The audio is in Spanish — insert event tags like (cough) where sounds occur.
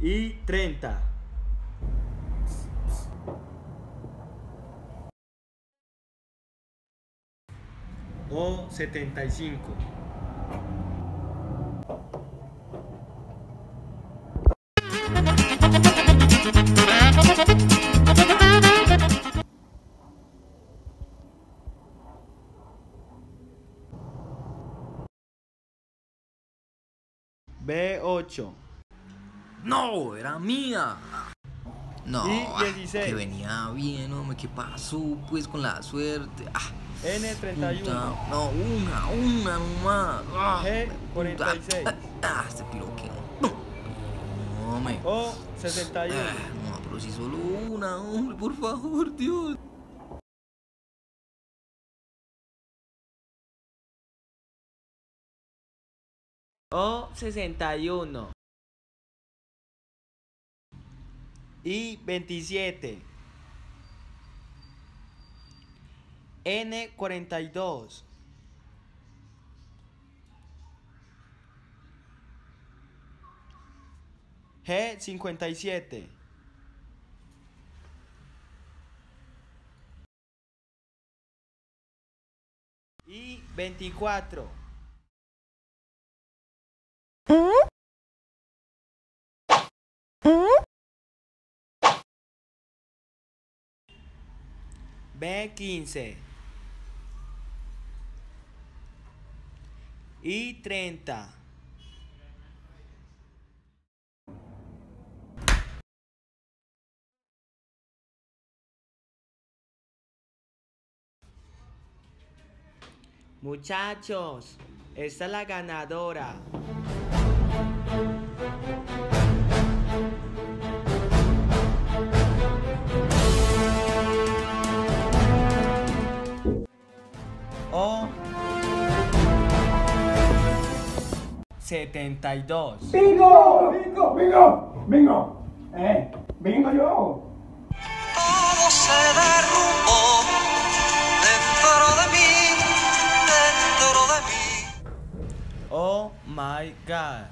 Y 30. O 75. B8. No, era mía. No, Y ah, 16. que venía bien, hombre. ¿Qué pasó pues con la suerte? Ah, N31. puta, no, una, una nomás. Ah, G46. puta. (laughs) Ah, este piro que no. No, hombre. O 61. Ah, no, pero si solo una, hombre, por favor, Dios. O 61. Y 27. N 42. G 57. Y 24. B15 y 30. Muchachos, esta es la ganadora. 72. ¡Bingo! ¡Bingo! ¡Bingo! ¡Bingo! ¡Eh! ¡Bingo yo! Todo se derrumbó dentro de mí, dentro de mí. Oh my god.